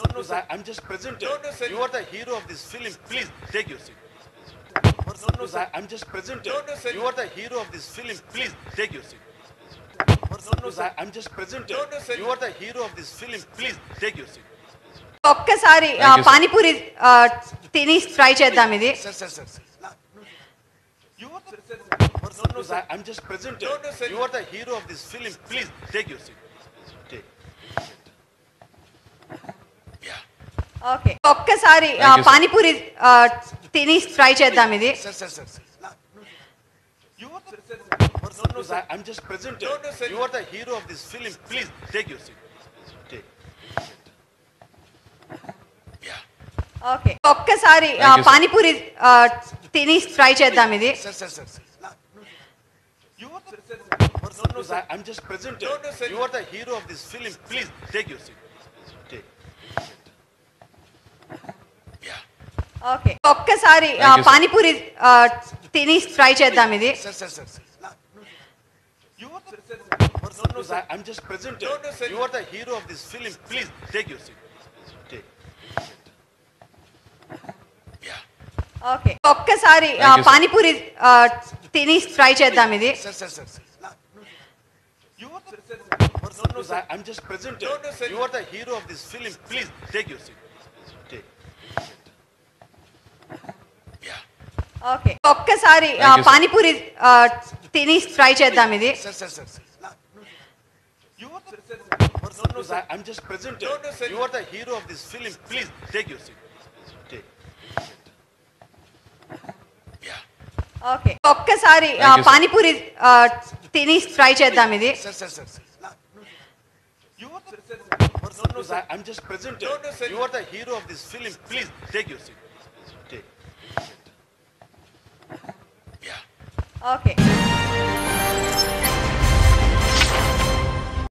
No, sir, I'm just presenting. No, no, sir. You are the hero of this film. Please take your seat. No, no, sir, I'm just presenting. No, no, sir. You are the hero of this film. Please take your seat. No, no, sir, I'm just presenting. No, no, sir. You are the hero of this film. Please take your seat. ఒక్కసారి ఆ, Thank you, sir. Panipuri ఆ, తిని try చేద్దాం ఇది Sir, sir, sir, sir. You are the... No, no, sir, I'm just presenting. No, no, sir. You are the hero of this film. Please take your seat. Okay ఒక్కసారి. పానీపూరి తిని try చేద్దాం ఇది sir. You are the... No, no, sir, I'm just sir. You are the hero of this film. Please take your seat. Okay ఒక్కసారి. పానీపూరి తిని try చేద్దాం ఇది sir. You are the... No, no, sir, I'm just presenting. No, no, sir. You are the hero of this film. Please take your seat. Okay ఒక్కసారి. పానీపూరి తిని try చేద్దాం ఇది sir. You are the... No, no, sir, I'm just sir. You are the hero of this film. Please take your seat. Okay.